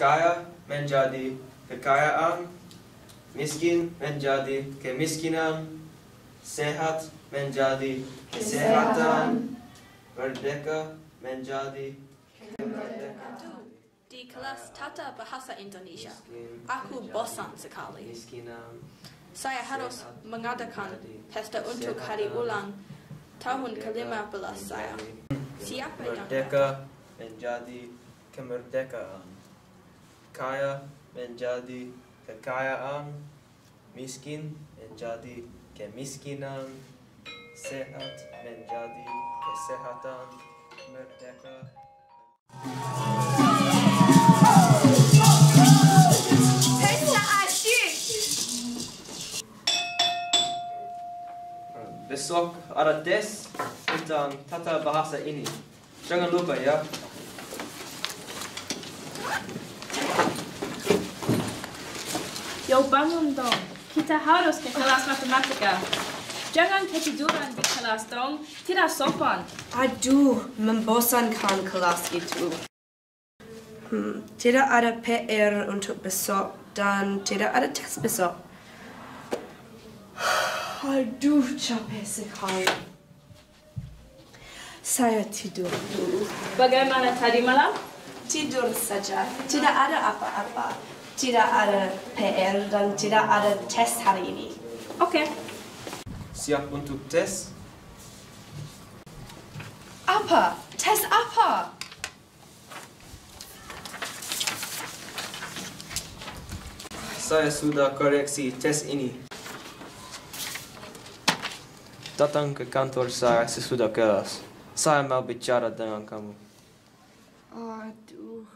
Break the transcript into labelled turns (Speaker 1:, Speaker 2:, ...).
Speaker 1: kaya menjadi kekayaan, miskin menjadi kemiskinan, sehat menjadi kesehatan, merdeka menjadi kemerdekaan.
Speaker 2: Di kelas Tata Bahasa Indonesia, aku bosan sekali. Saya harus mengadakan pesta untuk hari ulang tahun ke-15 saya. Siapa yang
Speaker 1: merdeka menjadi kemerdekaan, kaya menjadi kekayaan, miskin menjadi kemiskinan, sehat menjadi kesehatan, merdeka.
Speaker 3: Pesta.
Speaker 1: Besok ada tes tentang tata bahasa ini. Jangan lupa ya.
Speaker 4: Yo bangun dong, kita harus ke kelas matematika. Jangan ketiduran di kelas dong, tidak sopan.
Speaker 3: Aduh, membosankan kelas itu. Hmm, tidak ada PR untuk besok dan tidak ada tes besok. Aduh, capek sekali. Saya tidur dulu.
Speaker 4: Bagaimana tadi malam?
Speaker 3: Tidur saja. Tidak ada apa-apa. Tidak ada PR dan tidak ada tes hari ini.
Speaker 4: Oke.
Speaker 1: Siap untuk tes?
Speaker 3: Apa? Tes apa?
Speaker 1: Saya sudah koreksi tes ini. Datang ke kantor saya sesudah kelas. Saya mau bicara dengan kamu.
Speaker 3: Aduh.